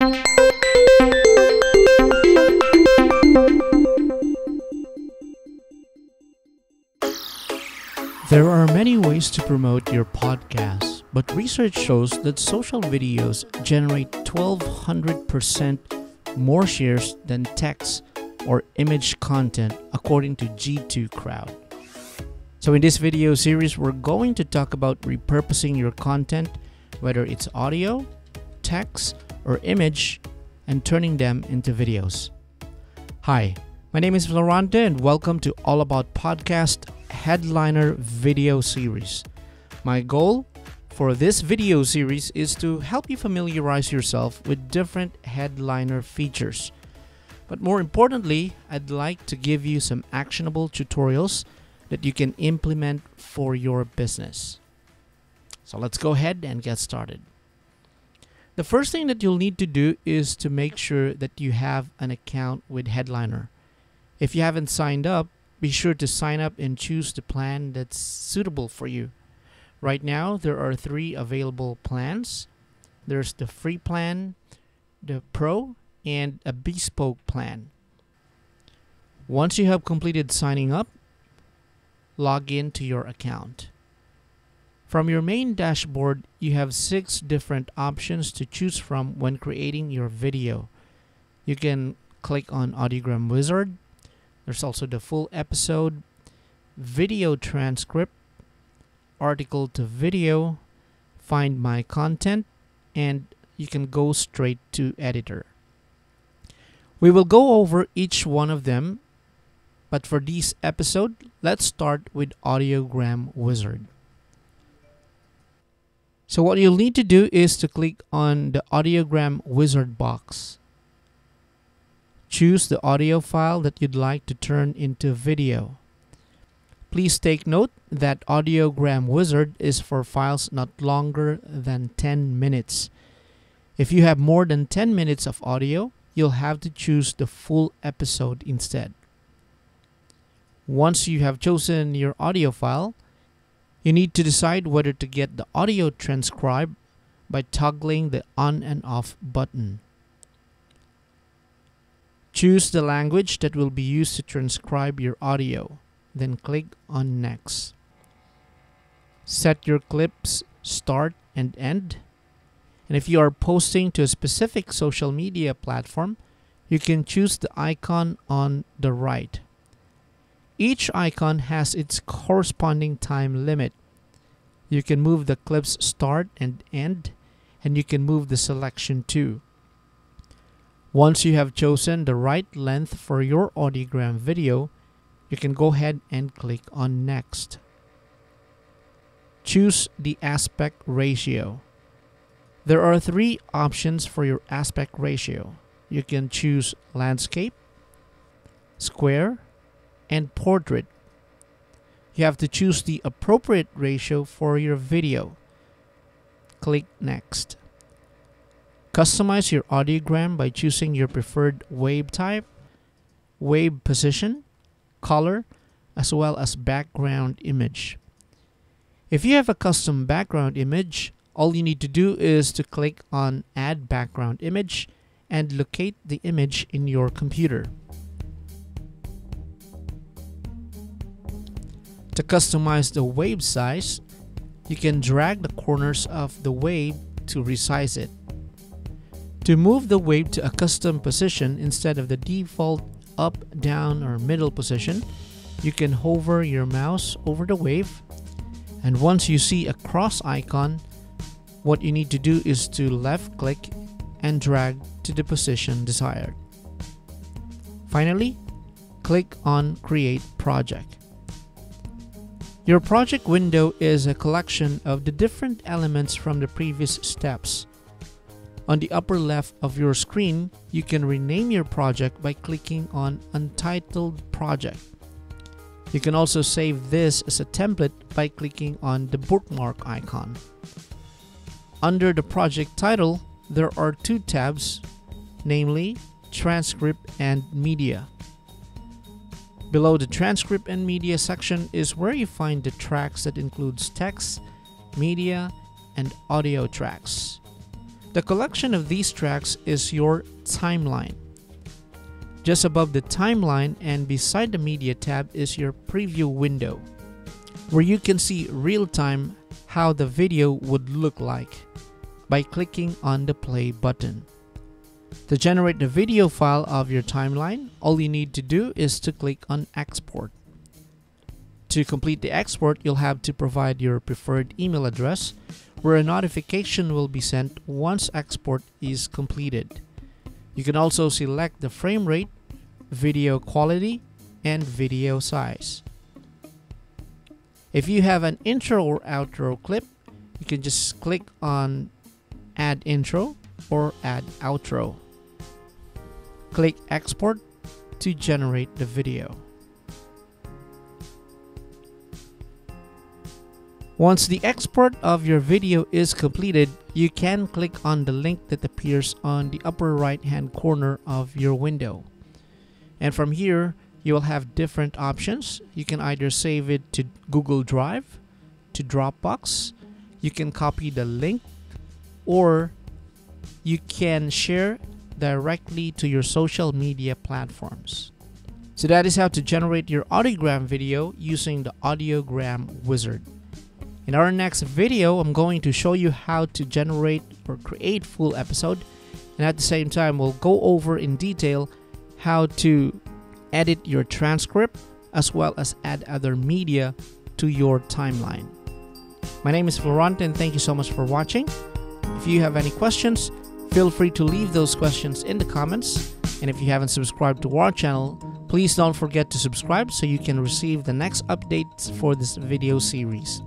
There are many ways to promote your podcast, but research shows that social videos generate 1200% more shares than text or image content according to G2 Crowd. So in this video series, we're going to talk about repurposing your content, whether it's audio, text, or image, and turning them into videos. Hi, my name is Florante and welcome to All About Podcast Headliner video series. My goal for this video series is to help you familiarize yourself with different headliner features. But more importantly, I'd like to give you some actionable tutorials that you can implement for your business. So let's go ahead and get started. The first thing that you'll need to do is to make sure that you have an account with Headliner. If you haven't signed up, be sure to sign up and choose the plan that's suitable for you. Right now, there are three available plans there's the free plan, the pro, and a bespoke plan. Once you have completed signing up, log in to your account. From your main dashboard, you have six different options to choose from when creating your video. You can click on Audiogram Wizard, there's also the full episode, video transcript, article to video, find my content, and you can go straight to editor. We will go over each one of them, but for this episode, let's start with Audiogram Wizard. So what you'll need to do is to click on the Audiogram Wizard box. Choose the audio file that you'd like to turn into video. Please take note that Audiogram Wizard is for files not longer than 10 minutes. If you have more than 10 minutes of audio, you'll have to choose the full episode instead. Once you have chosen your audio file, you need to decide whether to get the audio transcribed by toggling the on and off button. Choose the language that will be used to transcribe your audio, then click on Next. Set your clip's start and end. And if you are posting to a specific social media platform, you can choose the icon on the right. Each icon has its corresponding time limit. You can move the clip's start and end, and you can move the selection too. Once you have chosen the right length for your audiogram video, you can go ahead and click on Next. Choose the aspect ratio. There are three options for your aspect ratio. You can choose landscape, square, and portrait. You have to choose the appropriate ratio for your video. Click Next. Customize your audiogram by choosing your preferred wave type, wave position, color, as well as background image. If you have a custom background image, all you need to do is to click on Add Background Image and locate the image in your computer. To customize the wave size, you can drag the corners of the wave to resize it. To move the wave to a custom position instead of the default up, down, or middle position, you can hover your mouse over the wave and once you see a cross icon, what you need to do is to left click and drag to the position desired. Finally, click on Create Project. Your project window is a collection of the different elements from the previous steps. On the upper left of your screen, you can rename your project by clicking on Untitled Project. You can also save this as a template by clicking on the bookmark icon. Under the project title, there are two tabs, namely Transcript and Media. Below the Transcript and Media section is where you find the tracks that includes text, media, and audio tracks. The collection of these tracks is your timeline. Just above the timeline and beside the media tab is your preview window, where you can see real time how the video would look like by clicking on the play button. To generate the video file of your timeline, all you need to do is to click on export. To complete the export, you'll have to provide your preferred email address where a notification will be sent once export is completed. You can also select the frame rate, video quality, and video size. If you have an intro or outro clip, you can just click on add intro or add outro. Click export to generate the video. Once the export of your video is completed, you can click on the link that appears on the upper right hand corner of your window. And from here, you will have different options. You can either save it to Google Drive, to Dropbox, you can copy the link, or you can share directly to your social media platforms. So that is how to generate your audiogram video using the audiogram wizard. In our next video, I'm going to show you how to generate or create full episode and at the same time we'll go over in detail how to edit your transcript as well as add other media to your timeline. My name is Florante and thank you so much for watching. If you have any questions, feel free to leave those questions in the comments. And if you haven't subscribed to our channel, please don't forget to subscribe so you can receive the next updates for this video series.